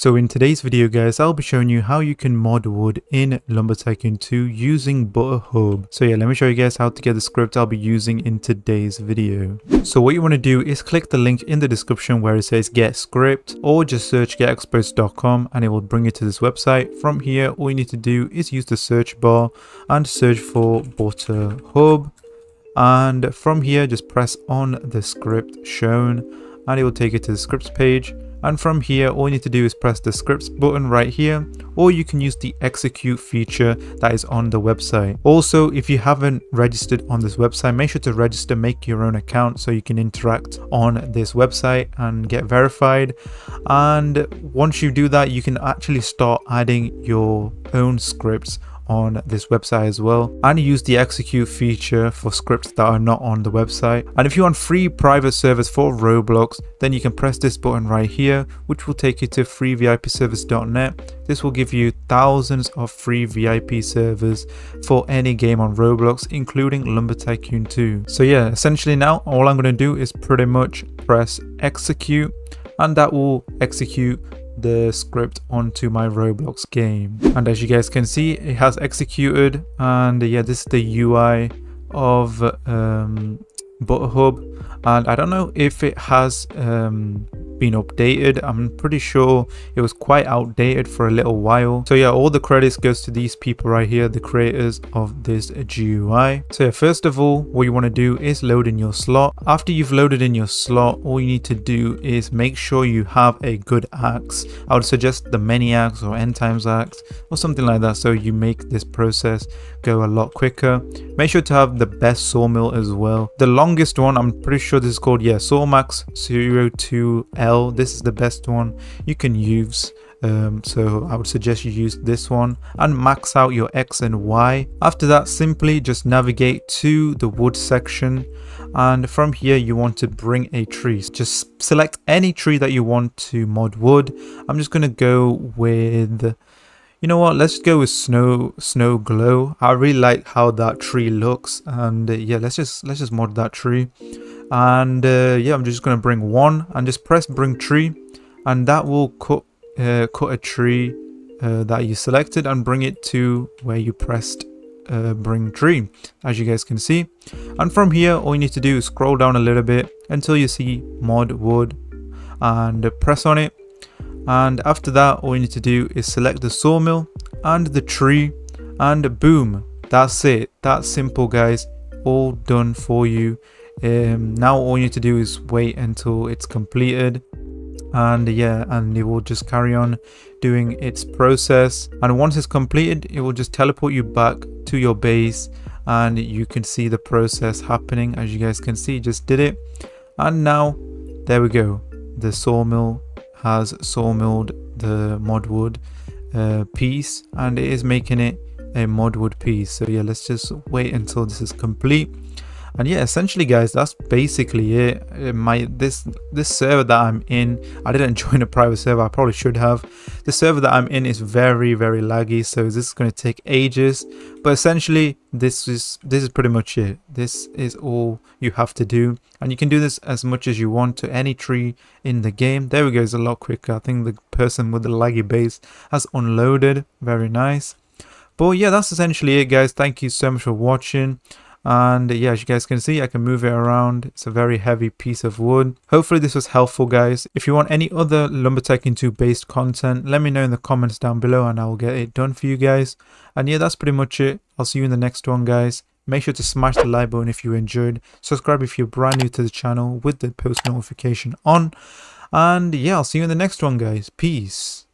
So in today's video guys, I'll be showing you how you can mod wood in Lumber Tycoon 2 using ButterHub. So yeah, let me show you guys how to get the script I'll be using in today's video. So what you want to do is click the link in the description where it says get script or just search getexploits.com and it will bring you to this website. From here, all you need to do is use the search bar and search for ButterHub. And from here, just press on the script shown and it will take you to the scripts page and from here all you need to do is press the scripts button right here or you can use the execute feature that is on the website. Also if you haven't registered on this website make sure to register make your own account so you can interact on this website and get verified. And once you do that you can actually start adding your own scripts on this website as well. And use the execute feature for scripts that are not on the website. And if you want free private servers for roblox then you can press this button right here which will take you to freevipservers.net this will give you thousands of free vip servers for any game on roblox including lumber tycoon 2 so yeah essentially now all i'm going to do is pretty much press execute and that will execute the script onto my Roblox game. And as you guys can see, it has executed and yeah, this is the UI of um, ButterHub and I don't know if it has um, been updated. I'm pretty sure it was quite outdated for a little while. So yeah, all the credits goes to these people right here, the creators of this GUI. So yeah, first of all, what you want to do is load in your slot. After you've loaded in your slot, all you need to do is make sure you have a good axe. I would suggest the many axe or end times axe or something like that so you make this process go a lot quicker. Make sure to have the best sawmill as well. The longest one, I'm pretty sure this is called, yeah, Sawmax 02L This is the best one you can use. Um, so I would suggest you use this one and max out your X and Y. After that, simply just navigate to the wood section and from here you want to bring a tree. Just select any tree that you want to mod wood. I'm just going to go with you know what let's go with snow snow glow i really like how that tree looks and uh, yeah let's just let's just mod that tree and uh, yeah i'm just to bring one and just press bring tree. And that will cut uh, cut a tree uh, that you selected and bring it to where you pressed uh, bring tree as you guys can see. And from here all you need to do is scroll down a little bit until you see mod wood and press on it. And after that all you need to do is select the sawmill and the tree and boom that's it. That's simple guys. All done for you um, now all you need to do is wait until it's completed. And yeah and it will just carry on doing its process. And once it's completed it will just teleport you back to your base. And you can see the process happening. As you guys can see just did it. And now there we go. The sawmill has sawmilled the modwood uh, piece. And it is making it a modwood piece. So yeah let's just wait until this is complete and yeah essentially guys that's basically it. My this this server that i'm in i didn't join a private server i probably should have. The server that i'm in is very very laggy so this is going to take ages. But essentially this is this is pretty much it. This is all you have to do. And you can do this as much as you want to any tree in the game. There we go it's a lot quicker. I think the person with the laggy base has unloaded. Very nice. But yeah that's essentially it guys. Thank you so much for watching and yeah as you guys can see I can move it around it's a very heavy piece of wood hopefully this was helpful guys if you want any other Lumber Tycoon 2 based content let me know in the comments down below and I will get it done for you guys and yeah that's pretty much it I'll see you in the next one guys Make sure to smash the like button if you enjoyed. Subscribe if you're brand new to the channel with the post notification on. And yeah, I'll see you in the next one, guys. Peace.